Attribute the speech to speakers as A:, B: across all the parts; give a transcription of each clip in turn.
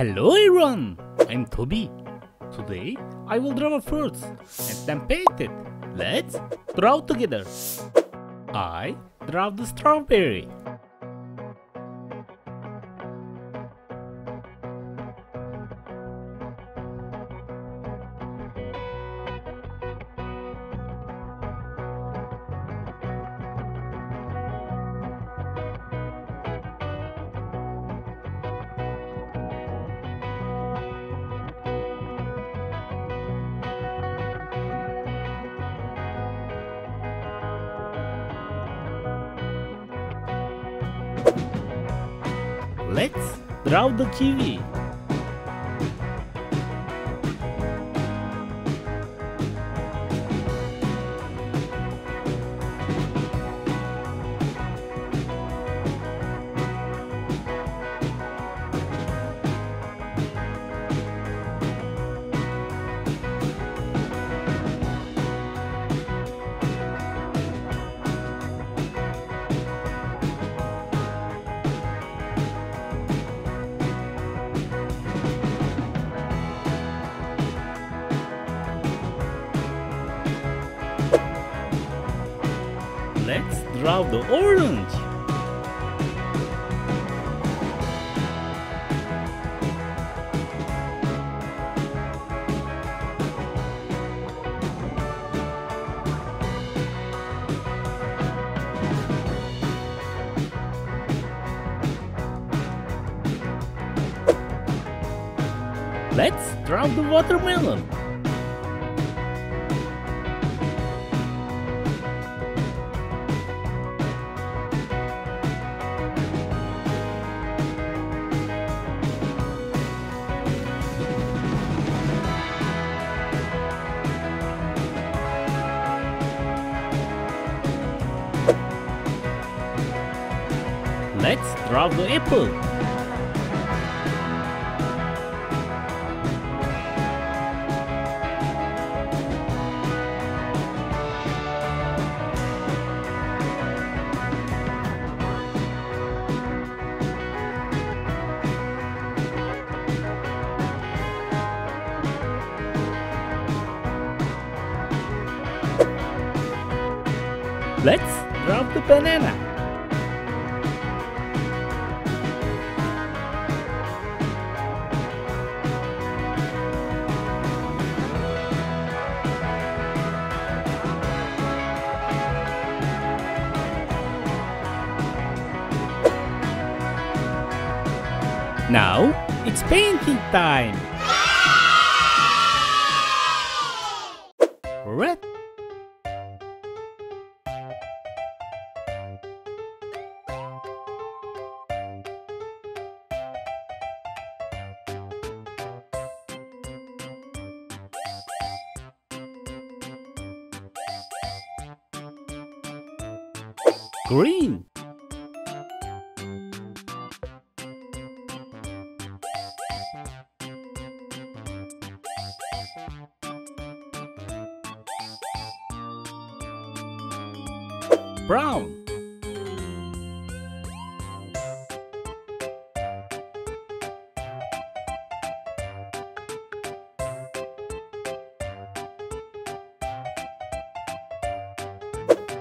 A: Hello everyone, I'm Tobi. Today I will draw a fruit and then paint it. Let's draw together. I draw the strawberry. Let's draw the kiwi. Draw the orange. Let's draw the watermelon. Let's draw the apple. Let's draw the banana. Now it's painting time. Red. Green. Brown.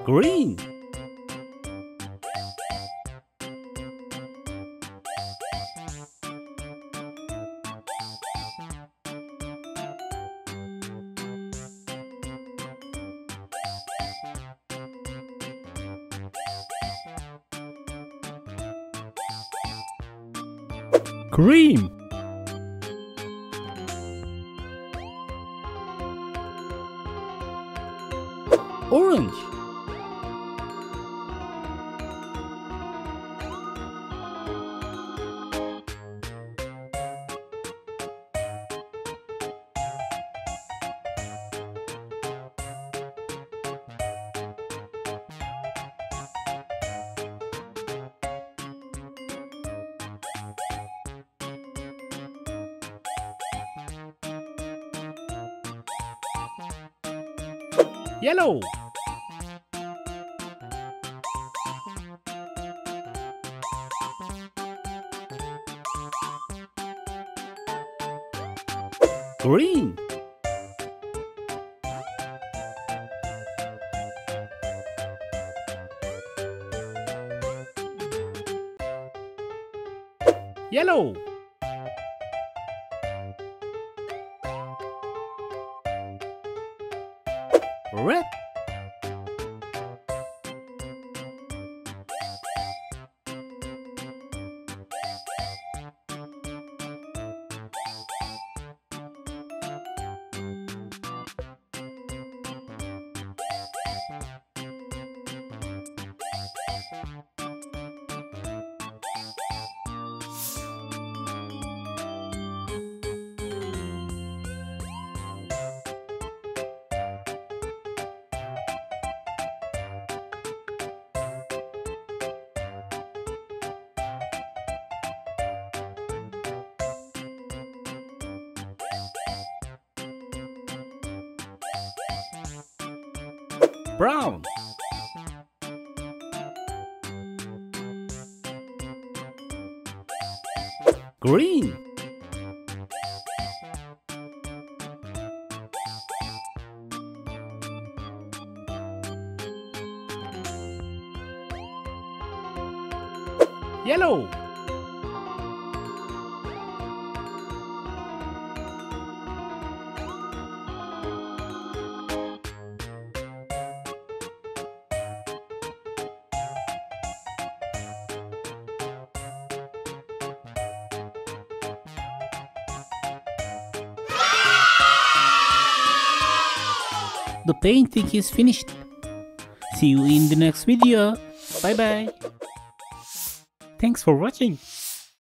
A: Green. Cream. Orange. Yellow. Green. Yellow. Brown. Green. Yellow. The painting is finished. See you in the next video. Bye bye. Thanks for watching.